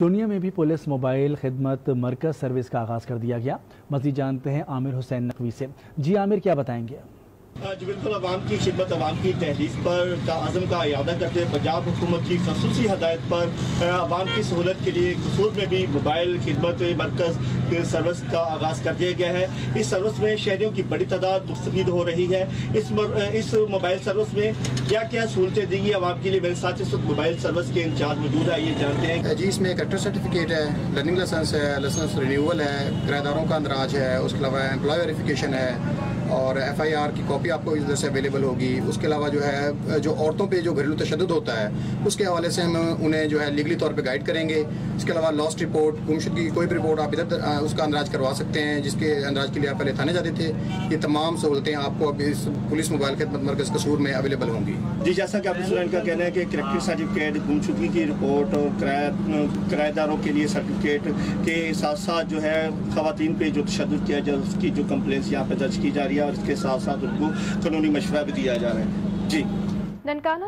دنیا میں بھی پولیس موبائل خدمت مرکز سروس کا آغاز کر دیا گیا۔ مزید جانتے ہیں عامر حسین نقوی سے۔ جی عامر، کیا بتائیں گے؟ جی بالکل عوام کی خدمت، عوام کی تحریف پر کا عزم کا اعادہ کرتے پنجاب حکومت کی خصوصی ہدایت پر عوام کی سہولت کے لیے قصور میں بھی موبائل خدمت مرکز سروس کا آغاز کر دیا گیا ہے۔ اس سروس میں شہریوں کی بڑی تعداد مستفید ہو رہی ہے۔ اس اس موبائل سروس میں کیا کیا سہولتیں دیں گی عوام کے لیے میرے ساتھ اس وقت موبائل سروس کے انچارج موجود ہے یہ جانتے ہیں۔ جی اس میں کریکٹر سرٹیفکیٹ ہے، لرننگ لائسنس ہے، لائسنس رینیول ہے، کرایہ داروں کا اندراج ہے، اس کے علاوہ امپلائی ویریفیکیشن ہے اور ایف آئی آر کی کاپی بھی آپ کو ادھر سے اویلیبل ہوگی۔ اس کے علاوہ جو ہے، جو عورتوں پہ جو گھریلو تشدد ہوتا ہے، اس کے حوالے سے ہم انہیں جو ہے لیگلی طور پہ گائیڈ کریں گے۔ اس کے علاوہ لاسٹ رپورٹ گمشدگی کی کوئی بھی رپورٹ آپ ادھر اس کا اندراج کروا سکتے ہیں، جس کے اندراج کے لیے آپ پہلے تھانے جاتے تھے۔ یہ تمام سہولتیں آپ کو اب اس پولیس موبائل خدمت مرکز قصور میں اویلیبل ہوں گی۔ جی جیسا کہ آپ اسٹوڈنٹ کا کہنا ہے کہ کریکٹر سرٹیفکیٹ گمشدگی کی رپورٹ اور کرایہ کرایہ داروں کے لیے سرٹیفکیٹ کے ساتھ ساتھ جو ہے خواتین پہ جو تشدد کیا جائے اس کی جو کمپلینس یہاں پہ درج کی جا رہی ہے اور اس کے ساتھ ساتھ ان کو قانونی مشورہ بھی دیا جا رہا ہے۔ جی۔ ننکانہ